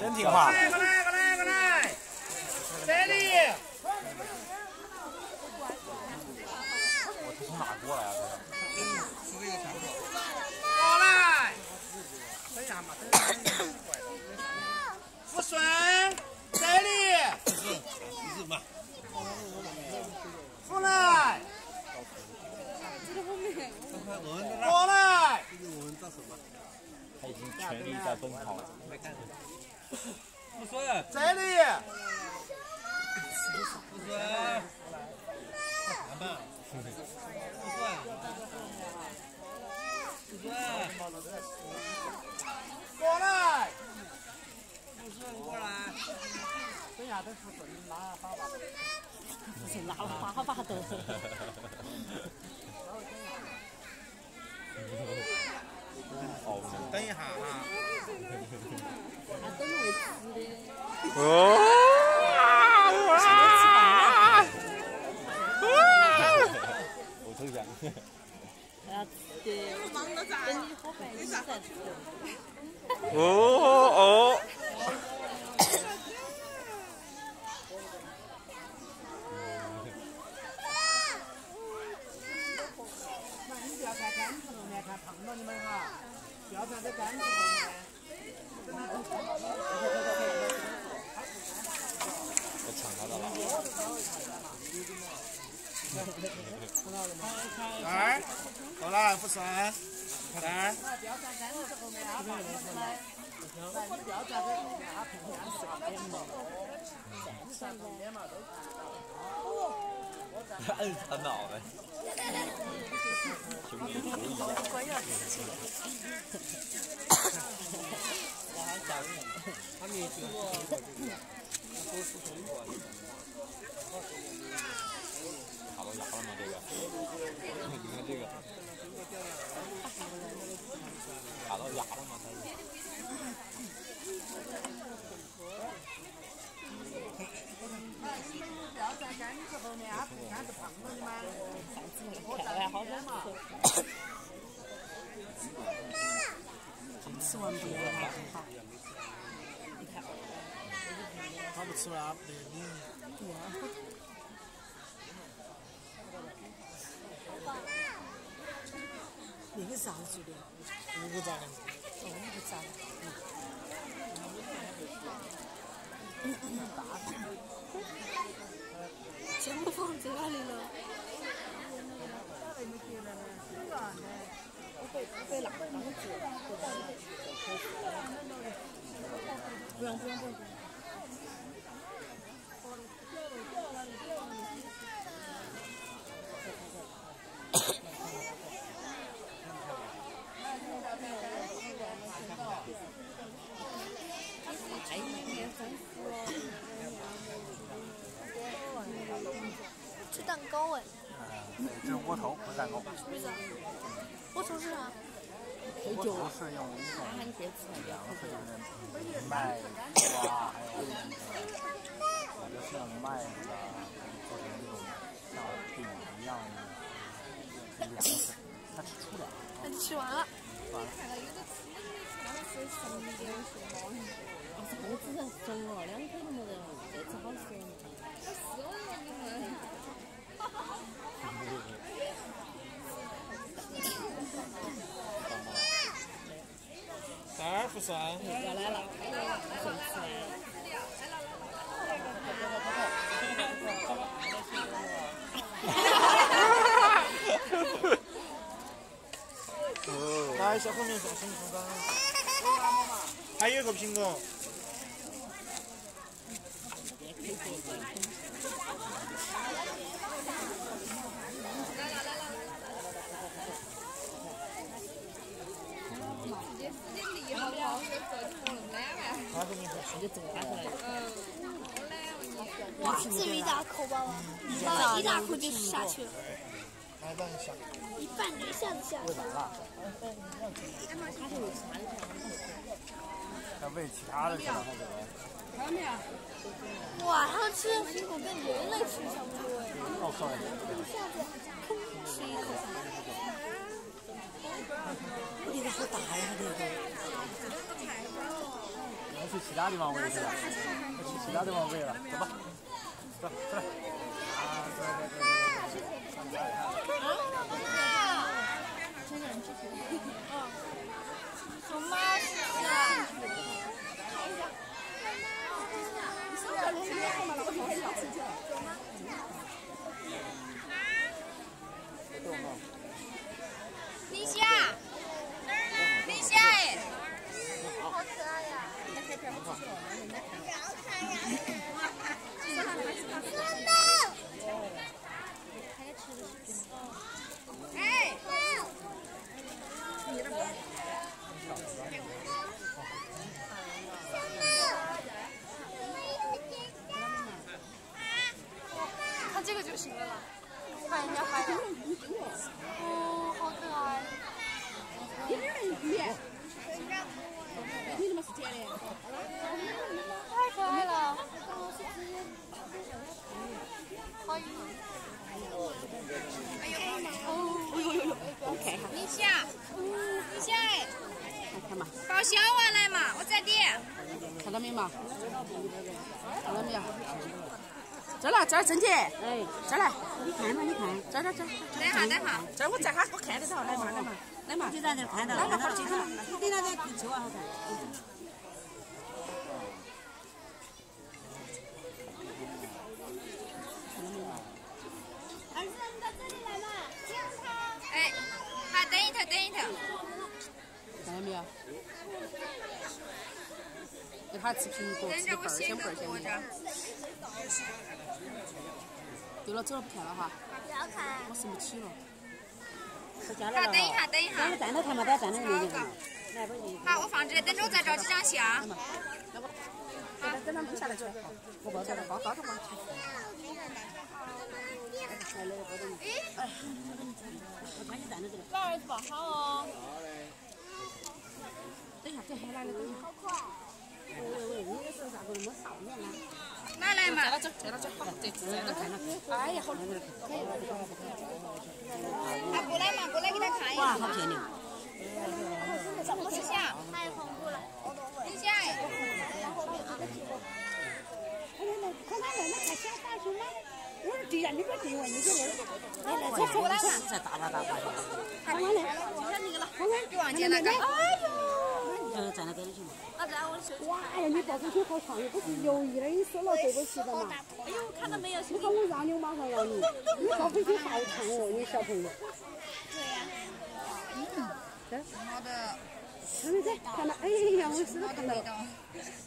真听话。过来，过来，过来，这里。我是从哪过来啊？过来。等一下嘛，等一下。福顺，这里。福来。过来。他已经全力在奔跑了。不顺，这里。不顺，不顺，不顺，过来。不顺，过来。等一下，等福顺拉粑粑。是拿了粑粑的。哦。等一下哈。Oh. 过来，福顺，快点。摁他脑袋。兄弟，注意啊！关键是。然后教育。他没听过。都是中国的。卡到牙了吗？这个？你看这个。卡到牙了吗？他是。不要站杆子后面啊！杆子碰到你们。上次那个看好多嘛。吃完不要还好。他不吃了，不得。对啊。那个啥做的？五个炸的。哦，那个炸的。钱不放在哪里了？被拿当子，不用不用不用。吃蛋糕哎。这是窝头，不是蛋糕。窝头是啥？窝头是用一种两个是就是麦瓜，还有有的是用麦子做成那种像饼一样的粮食，它只出粮。那就吃完了。完了。我只剩熟了，两口都没得了，这次好吃了。二福顺。要来了，顺吃来了。来，小火面送送送上。还有个苹果。就这么打过来。哇，这有一大口吧哇！啊，一大口就下去了，一下。一半就一下子下去了。还喂其他的去了，还是？哇，他们吃的苹果跟人类吃差不多哎，哦，sorry。一下子吭吃一口。你的好大呀，这个。去其他地方喂去了，要去其他地方喂了，走吧，走，出来。啊，对对对对熊猫是。林夏，林夏哎，好可爱呀！哎，看这个就行了啦，看人家拍的。哦，好可爱。太可爱了。好有。哎呦！哦呦呦呦！我看哈。林夏，林夏哎，看嘛，抱小娃来嘛，我在点。看到没嘛？看到没有？这来，这儿正姐，哎，这儿来，你看嘛，你看，这儿这儿这儿，等一下，等一下。这儿我在哈，我看得到，来嘛来嘛来嘛，你在这看到，你啊，好看。儿子，你到这里来嘛，这样他。哎，好，等一头，等一头。看到没有？给他吃苹果，吃的倍儿香倍儿香。对了，走了不看了哈。不要看。我生不起了。好，等一下，等一下。咱们站着看嘛，咱站着那个。来，不行。好，我放这里，等着我再照几张相。好，等他们下来去。我抱下来，抱高头嘛。哎，老儿子抱好哦。等一下，等下来了，等一下。好可拿来嘛。哎呀，好厉害！他过来嘛，过来给他看一哇，好漂亮。我是想，太恐怖了。你想哎。看他在那看小大熊猫。我说对呀，你别对我，你在那儿。来来，过来嘛。在大把大把。看那个，看看别忘记那个。哎呦。就站那边就行了。哇呀，你抱出去好长，又不是有意的，你说了对不起的嘛。哎呦，看到没有？你看我让你，我马上让你。你抱回去好长哦，你小朋友。对呀。嗯。好的。看没得？看到，哎呀，我是看到了。